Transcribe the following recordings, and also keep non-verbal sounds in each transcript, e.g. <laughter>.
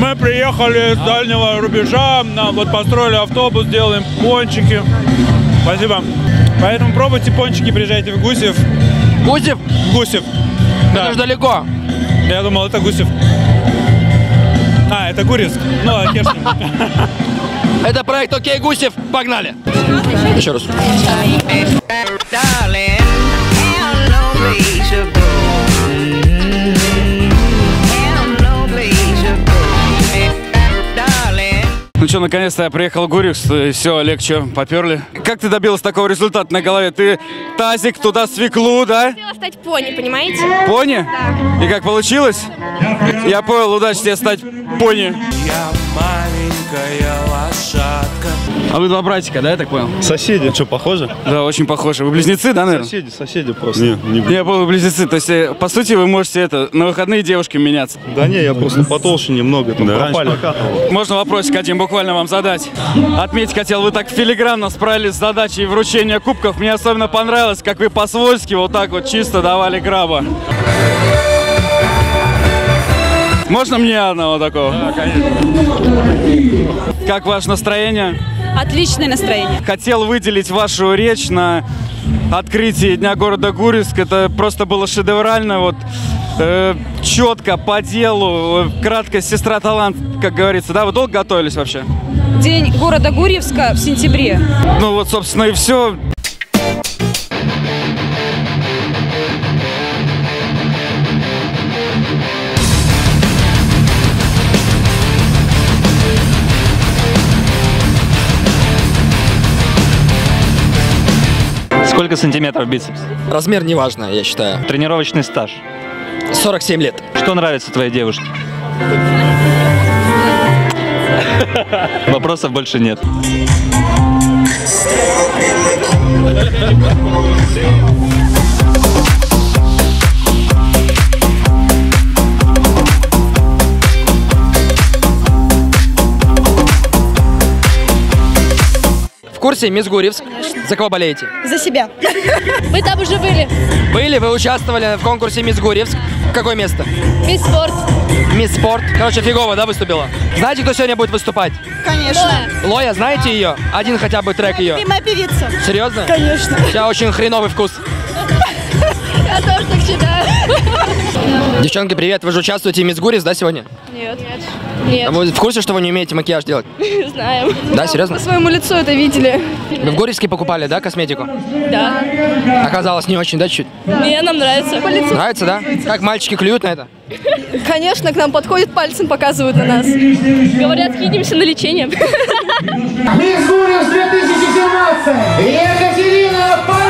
Мы приехали с дальнего рубежа, нам вот построили автобус, делаем пончики. Спасибо. Поэтому пробуйте пончики, приезжайте в Гусев. Гусев? Гусев. Это же далеко. Я думал, это Гусев. А, это Гурьевск. Ну, а. Это проект «Окей, Гусев». Погнали. Еще раз. Что, наконец-то я приехал в Гурьевск, все, Олег, что, поперли? Как ты добилась такого результата на голове? Ты тазик, туда свеклу, да? Хотела стать пони, понимаете? Пони? И как получилось? Я понял, удачи тебе стать пони. Я маленькая. А вы два братика, да, я так понял? Соседи, что, похоже? Да, очень похожи. Вы близнецы, да, наверное? Соседи, соседи просто. Не, не... Я понял, вы близнецы. То есть, э, по сути, вы можете это на выходные девушками меняться. Да не, я просто потолще немного, там пропали. Можно вопросик один буквально вам задать? Отметить хотел, вы так филигранно справились с задачей вручения кубков. Мне особенно понравилось, как вы по-свойски вот так вот чисто давали граба. Можно мне одного такого? Да, конечно. Как ваше настроение? Отличное настроение. Хотел выделить вашу речь на открытии Дня города Гурьевск. Это просто было шедеврально. Вот э, четко, по делу, кратко, сестра талант, как говорится. Да, вы долго готовились вообще? День города Гурьевска в сентябре. Ну вот, собственно, и все. Сколько сантиметров бицепс? Размер не важно, я считаю. Тренировочный стаж. 47 лет. Что нравится твоей девушке? Вопросов больше нет. В курсе Мисс Гурьевск? За кого болеете? За себя. Мы там уже были. Были, вы участвовали в конкурсе Мисс Гурьевск. Какое место? Мисс Спорт. Мисс Спорт. Короче, фигово, да, выступила? Знаете, кто сегодня будет выступать? Конечно. Лоя, знаете ее? Один хотя бы трек ее. Любимая певица. Серьезно? Конечно. У тебя очень хреновый вкус. Я тоже так считаю. Девчонки, привет. Вы же участвуете в Мисс Гурьевск, да, сегодня? Нет. А вы в курсе, что вы не умеете макияж делать? <laughs> Знаем. Да, серьезно? По своему лицу это видели. Вы в Гурьевске покупали, да, косметику? Да. Оказалось, не очень, да, чуть? Не, нам нравится. По лицу. Нравится, да? Как мальчики клюют на это? Конечно, к нам подходят, пальцем показывают на нас. Говорят, кинемся на лечение. Мисс Гурьевск 2017! Екатерина Панагирова!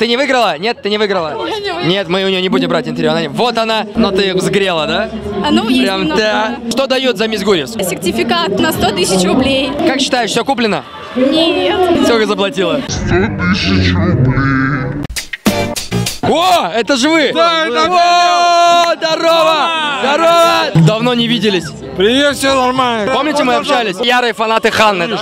Ты не выиграла? Нет, ты не выиграла. Нет, мы у нее не будем брать интервью. Она не- Вот она, но ты взгрела, да? А ну, есть Прям немного. да. Что дают за Мисс Гурьевск? Сертификат на 100 тысяч рублей. Как считаешь, все куплено? Нет. Сколько заплатила? О, это же вы! Да, это О, здорово! Здорово! Давно не виделись. Привет, все нормально. Помните, мы общались? Ярые фанаты Ханны. да?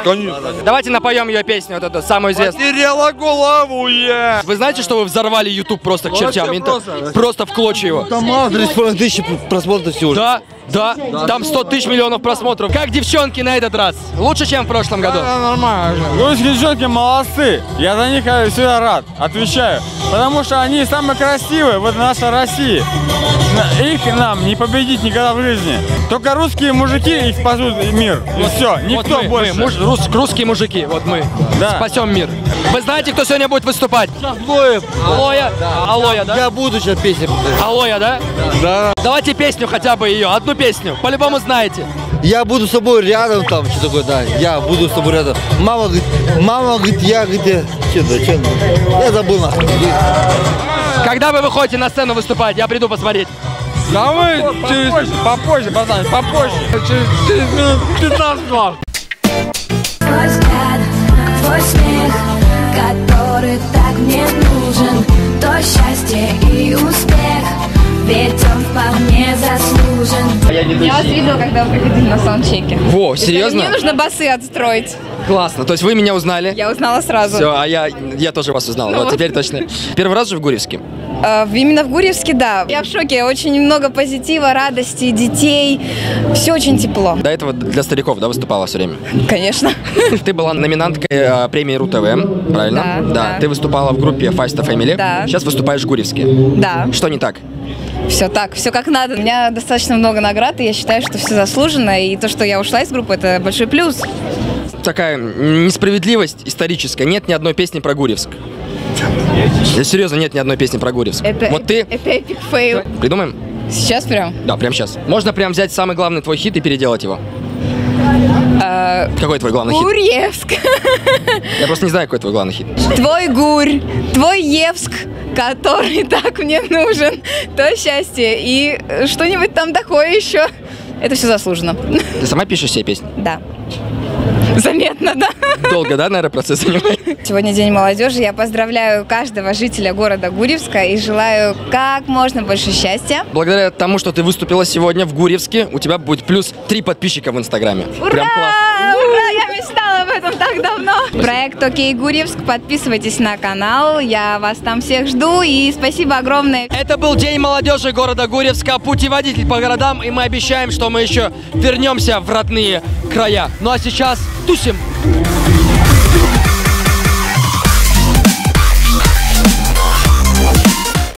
Давайте напоем ее песню, вот эту, самую известную. Потеряла голову я. Вы знаете, что вы взорвали YouTube просто к чертям? Просто. Просто в клочья его. Там адрес тысячи просмотров всего. Да, да, там 100 тысяч миллионов просмотров. Как девчонки на этот раз? Лучше, чем в прошлом году? нормально. Русские девчонки молодцы. Я за них э, всегда рад. Отвечаю. Потому что они самые красивые. Вот наша Россия. Их нам не победить никогда в жизни. Только русские мужики их спасут мир. И все. Вот Никто мы, больше. мы, муж- рус- русские мужики, вот мы. Да. Спасем мир. Вы знаете, кто сегодня будет выступать? Алоя. Алоя, да? Я буду сейчас песни Алоя, да? Да. Давайте песню хотя бы ее, одну песню. По-любому знаете. Я буду с тобой рядом там, что такое, да, я буду с тобой рядом. Мама говорит, мама говорит, я, говорит, что да, что я забыл нахуй. Когда вы выходите на сцену выступать, я приду посмотреть. Да мы через... Попозже, пацаны, попозже. Через, через минут 15 минут. Твой взгляд, твой смех, который так мне нужен, то счастье и успех, ведь он вполне заслужен. Я вас видела, когда вы приходили на саундчеке. Во, серьезно? Мне нужно басы отстроить. Классно. То есть вы меня узнали? Я узнала сразу. Все, а я, я тоже вас узнал. Ну вот вот. теперь точно. Первый раз же в Гурьевске? Э, Именно в Гурьевске, да. Я в шоке. Очень много позитива, радости, детей. Все очень тепло. До этого для стариков, да, выступала все время? Конечно. <laughs> Ты была номинанткой э, премии РУ-ТВ, правильно? Да, да. Ты выступала в группе Star Family. Да. Сейчас выступаешь в Гурьевске. Да. Что не так? Все так, все как надо. У меня достаточно много наград, и я считаю, что все заслуженно. И то, что я ушла из группы, это большой плюс. Такая несправедливость историческая. Нет ни одной песни про Гурьевск. Я серьезно, нет ни одной песни про Гурьевск. Это, вот ты это epic fail. придумаем? Сейчас прям. Да, прямо сейчас. Можно прям взять самый главный твой хит и переделать его. Э, Какой твой главный хит? Гурьевск. Я просто не знаю, какой твой главный хит. Твой гурь, твой Евск, который так мне нужен. То счастье. И что-нибудь там такое еще. Это все заслуженно. Ты сама пишешь себе песни? Да. Заметно, да. Долго, да, наверное, процесс занимает? Сегодня День молодежи. Я поздравляю каждого жителя города Гурьевска и желаю как можно больше счастья. Благодаря тому, что ты выступила сегодня в Гурьевске, у тебя будет плюс три подписчика в Инстаграме. Ура! Прям классно. Ура! Я мечтала об этом так давно. Проект Окей Гурьевск. Подписывайтесь на канал. Я вас там всех жду. И спасибо огромное. Это был День молодежи города Гурьевска, путеводитель по городам, и мы обещаем, что мы еще вернемся в родные края. Ну а сейчас тусим!